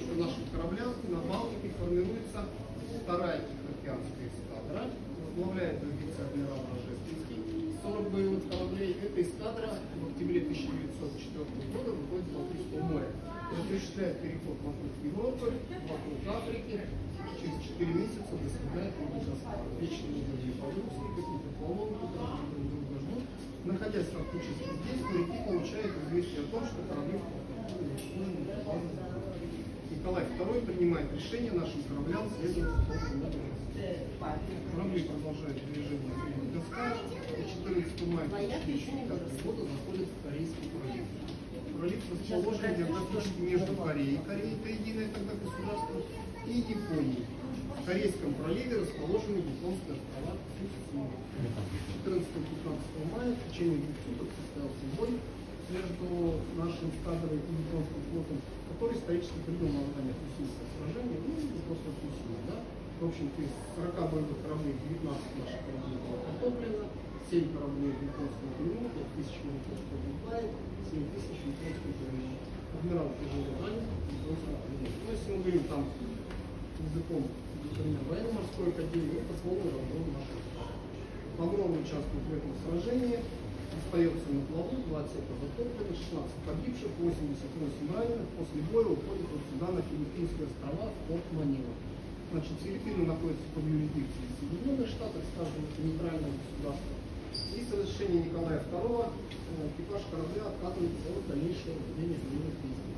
что нашим кораблям на Балтике формируется вторая Тихоокеанская эскадра, возглавляет вице-адмирал Рожественский, 40 боевых кораблей. Эта эскадра в октябре 1904 года выходит в Балтийское море. Осуществляет переход вокруг Европы, вокруг Африки. Через 4 месяца достигает. Вечные уровни погрузки, какие-то колонны, ждут. Находясь фактически здесь, моряки получают известие о том, что корабли Николай II принимает решение нашим кораблям следовать Корабли продолжают движение Мадагаскар. И 14 мая 2004 года заходит в Корейский пролив. Пролив расположен географически между Кореей, Корея это единое тогда государство, и Японией. В Корейском проливе расположены японские острова Цусиму. 14-15 мая в течение двух суток состоялся бой между нашим эскадрой и японским флотом, который исторически принял название Сусимское сражение, ну, или просто Сусима, да? В общем-то, из 40 боевых кораблей 19 наших кораблей было потоплено, 7 кораблей в японском плену, 5 тысяч моряков погибает, 7 тысяч японских плену. Адмирал тяжело ранен, японском плену. Ну, если мы говорим там языком, например, военно-морской академии, это полный разгром наших Лаврова участвует в этом сражении, остается на плаву, 20 затоплено, 16 погибших, 88 раненых. После боя уходит вот сюда, на Филиппинские острова, в порт Манила. Значит, Филиппины находятся под юрисдикцией Соединенных Штатов, скажем, это нейтральное государство. И с разрешения Николая II э, экипаж корабля отказывается от дальнейшего ведения военных действий.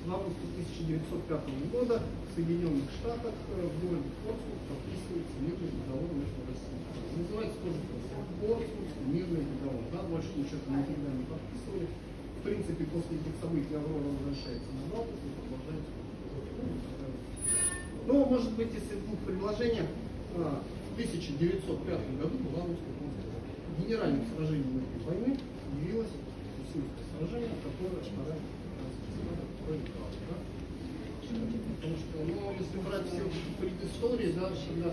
В августе 1905 года в Соединенных Штатах э, в городе Портсмут подписывается мирный договор между Россией. Называется тоже Портсмут, мирный договор. Да, больше ничего там никогда не подписывали. В принципе, после этих событий Аврора возвращается на Балтику и продолжается. Ну, может быть, если двух предложениях, а, в 1905 году была русско-японская Генеральным сражением этой войны явилось Сусимское сражение, которое? Потому что, ну, если брать все предыстории, да, когда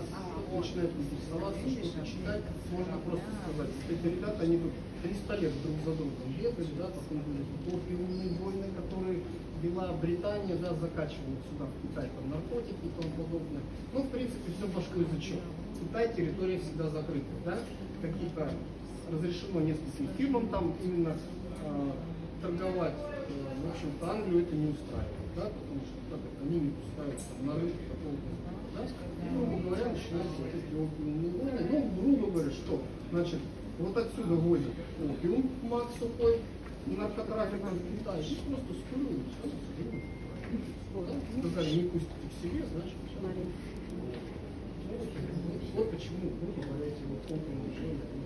начинают интересоваться, что-то читать, можно просто сказать. Эти ребята, они тут 300 лет друг за другом бегали, да, потом были опиумные войны, которые вела Британия, да, закачивала сюда, в Китай, там, наркотики и тому подобное. Ну, в принципе, все пошло из-за чего. Китай территория всегда закрыта, да, какие-то разрешено нескольким фирмам там именно э, торговать. Э, в общем-то, Англию это не устраивает, да, потому что так как они не пускают там, на рынок какого-то да? Грубо говоря, начинаются вот эти опиумные войны. Ну, грубо говоря, что? Значит, вот отсюда возят опиум, мак сухой, наркотрафиком в Китай. И просто скрыли. Да? Сказали, не пустите к себе, значит, все. Вот почему, грубо говоря, эти вот опиумные войны